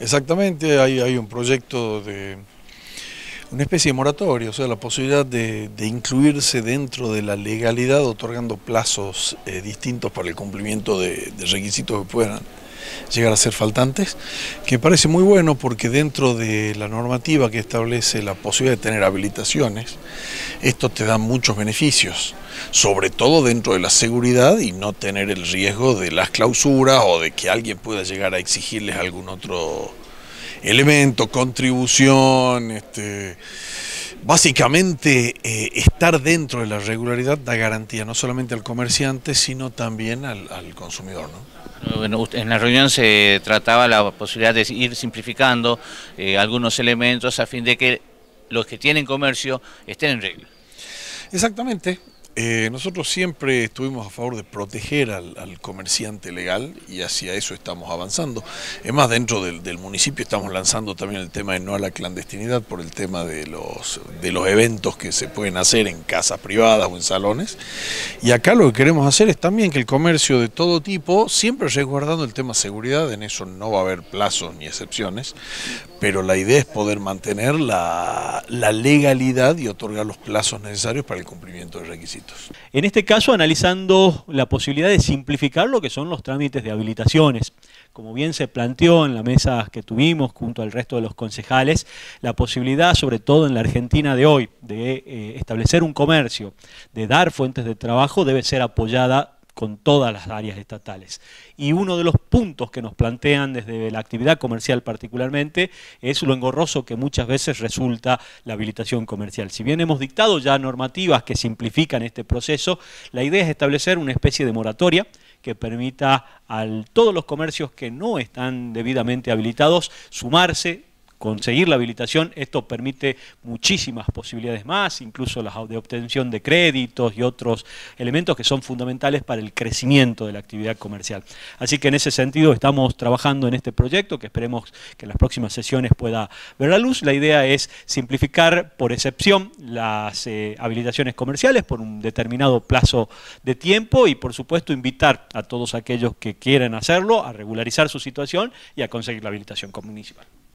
Exactamente, hay, hay un proyecto de una especie de moratorio, o sea, la posibilidad de, incluirse dentro de la legalidad otorgando plazos eh, distintos para el cumplimiento de, de requisitos que puedan llegar a ser faltantes, que parece muy bueno porque dentro de la normativa que establece la posibilidad de tener habilitaciones, esto te da muchos beneficios, sobre todo dentro de la seguridad y no tener el riesgo de las clausuras o de que alguien pueda llegar a exigirles algún otro elemento, contribución, este, básicamente eh, estar dentro de la regularidad da garantía no solamente al comerciante, sino también al, consumidor. Bueno, en la reunión se trataba la posibilidad de ir simplificando eh, algunos elementos a fin de que los que tienen comercio estén en regla. Exactamente, eh, nosotros siempre estuvimos a favor de proteger al, comerciante legal y hacia eso estamos avanzando. Es más, dentro del, municipio estamos lanzando también el tema de no a la clandestinidad por el tema de los, de los eventos que se pueden hacer en casas privadas o en salones. Y acá lo que queremos hacer es también que el comercio de todo tipo, siempre resguardando el tema seguridad, en eso no va a haber plazos ni excepciones, pero la idea es poder mantener la, legalidad y otorgar los plazos necesarios para el cumplimiento de En este caso, analizando la posibilidad de simplificar lo que son los trámites de habilitaciones. Como bien se planteó en la mesa que tuvimos junto al resto de los concejales, la posibilidad, sobre todo en la Argentina de hoy, de eh, establecer un comercio, de dar fuentes de trabajo, debe ser apoyada con todas las áreas estatales. Y uno de los puntos que nos plantean desde la actividad comercial particularmente es lo engorroso que muchas veces resulta la habilitación comercial. Si bien hemos dictado ya normativas que simplifican este proceso, la idea es establecer una especie de moratoria que permita a todos los comercios que no están debidamente habilitados sumarse, conseguir la habilitación, esto permite muchísimas posibilidades más, incluso las de obtención de créditos y otros elementos que son fundamentales para el crecimiento de la actividad comercial. Así que en ese sentido estamos trabajando en este proyecto que esperemos que en las próximas sesiones pueda ver la luz. La idea es simplificar por excepción las eh, habilitaciones comerciales por un determinado plazo de tiempo y por supuesto invitar a todos aquellos que quieran hacerlo a regularizar su situación y a conseguir la habilitación municipal.